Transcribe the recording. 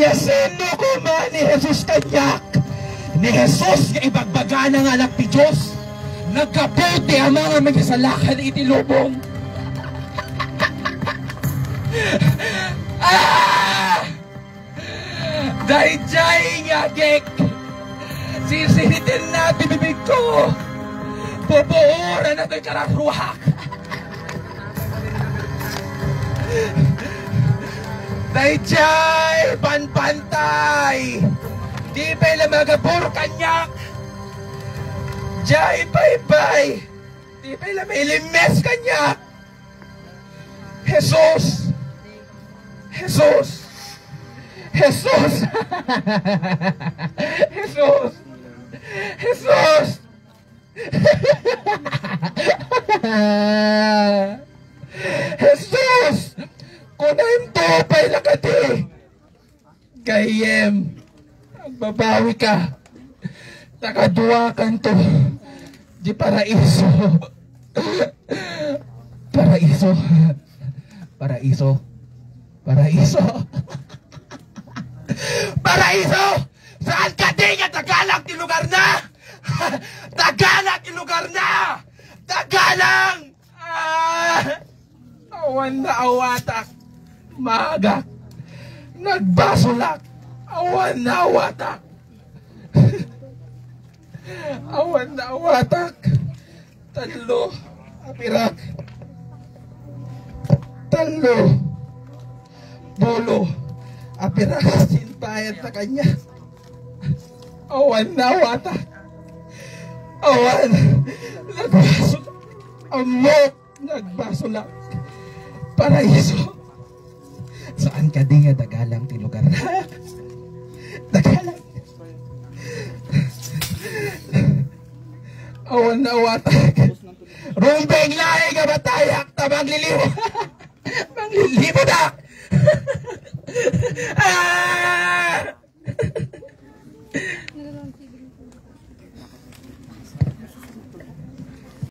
Siya sino ko man ni Jesus kanyak. Ni Jesus nga ibagbaga ng anak ni Diyos. Nagkaputi ang mga may kasalakan itilubong. Ah! Dahil nga, Gek! Sisinitin natin bibig ko! Pupuuran na ito'y kararruhak! Dayjay panpantay di pa ila magabur kanyak Jay bye bye di pa ila may limes kanyak Jesus Jesus. Jesus. Jesus. Jesus. Jesus. Kunaim to pay lakati kayem babawi ka. Nakadua kan to. Di paraiso. Paraiso. Paraiso paraiso. Paraiso! Saan ka di nga tagalang lugar na! Tagalang lugar na! Tagalang! Ah! awan na awatak. Magak nagbasulak awan na awatak. Awan na awatak. Talo. Apirak. Talo bolo. Apirak sintayan sa kanya. Awan na awatak awan. Nagbasulak amok nagbasulak paraiso. Saan ka di nga dagalang ti lugar na dagalang awan na. Awatag rumbeng lahi ka batayak ta magliliw magliliw na ah!